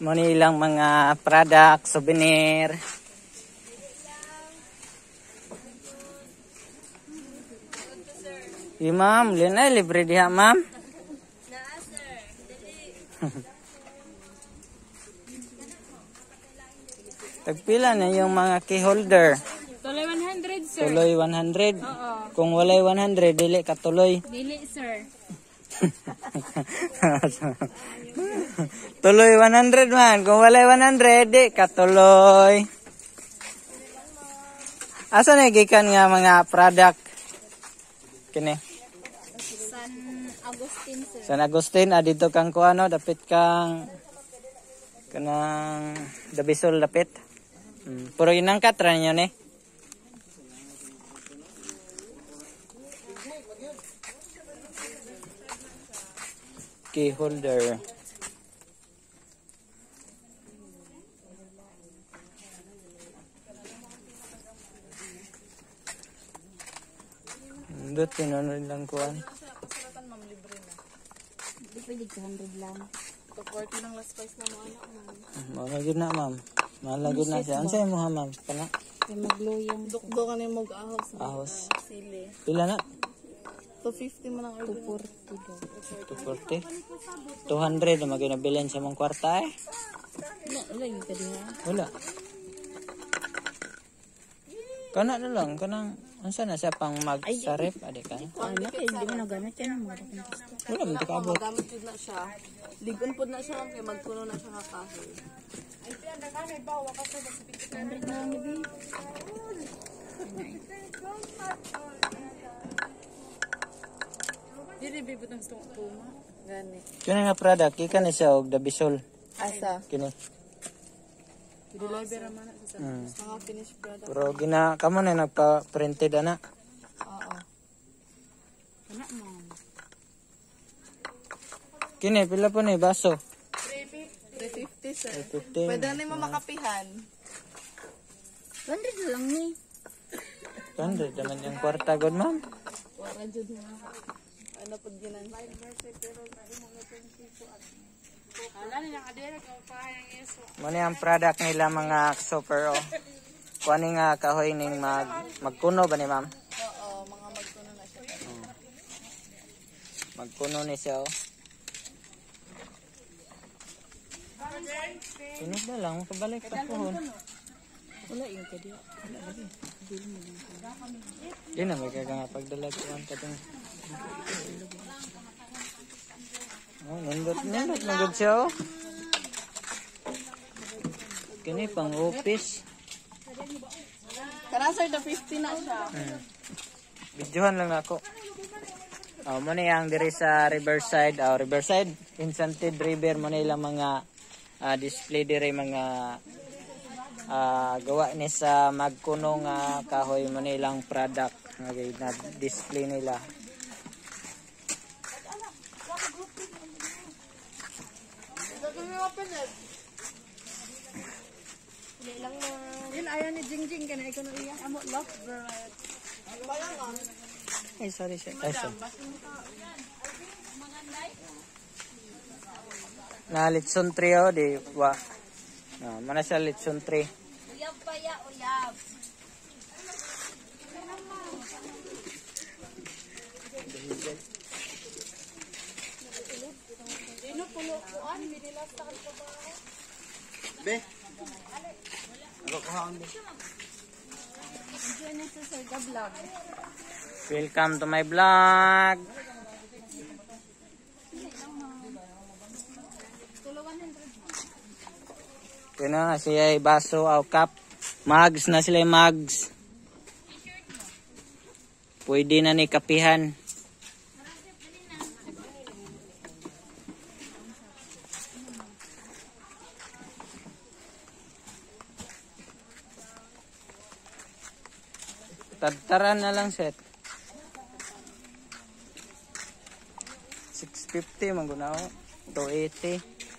mo ni ilang mga product, souvenir. Di ma'am, linay libre diha ma'am. Tagpila na yung mga key holder. Tuloy 100, sir. Tuloy 100. Oo. Kung walay 100, dili ka tuloy. Dili, sir. tuloy 100 man. Kung walay 100, di ka tuloy. Asa na gikan nga mga product? Kini. San Agustin, sir. San Agustin, ah, dito kang kuano, dapit kang kanang Dabisol dapit. Hmm. Puro yun ang katra ninyo ni. Key holder. Dito, tinunod lang kuan. Di pwede 200 lang. Malagid na, ma'am. Malagid na siya. Ano sa'yo mo, ha, ma'am? Kana? Kaya magluyang. Dukdo ka na mag ahos Ahos. sili. Pila na? 250 man ang order. 240 daw. 240. 200 na maginabilin sa mong kwarta eh. Wala, wala yung kadiha. Wala. Kana na lang, kanang, ansa na siya pang mag sa rep, adi ka? Ano kayo, hindi mo nagamit yan. Wala, man abot. Magamit yun na siya. Ligon po na siya kaya magpuno na siya kakahoy. 200 na lang, bibi. Dili bibot ang gusto ko ma. Gani. Kini nga product, ika ni siya og dabisol. Asa? Kini. Deliver man sa sa Hmm. mga finished product. Pero gina, kamo na nagpa-printed ana. Oo. Ano mo? Kini, pila po ni baso? 350 sir. 15. Pwede na mo makapihan. 200 na lang ni. 100 naman yung kwarta, good ma'am. Wala jud na. Ano pud ginan? Muna ang product nila mga super oh. Kuani nga kahoy ning mag magkuno ba ni ma'am? Oo, mga magpuno na siya. Magkuno ni siya oh. Sunod na lang, kabalik pa po. Wala yung kadiha. Wala lagi. Di na may kaganga pagdalag ko ang katong. Oh, nindot nindot na good siya oh. Kini pang office. Kana sir, the 50 na siya. Hmm. Videohan lang ako. Oh, mo ni ang diri sa Riverside, oh, Riverside Enchanted River mo ni ilang mga ah, display diri mga ah, gawa ni sa magkuno nga kahoy mo ni ilang product gi- na display nila. Ayaw ni Jingjing kana ikaw no iya. Amo love bird. Ay, sorry sir. Ay, sorry. Na oh, di wa. No, mana siya litson tree. Uyab pa ya, uyab. Be. Ako ko hang Diyan na sa Sir the Vlog. Welcome to my vlog. Yun na siya ay baso o cup. Mugs na sila yung mugs. Pwede na ni kapihan. Tadtaran na lang set. 650 man guna 280.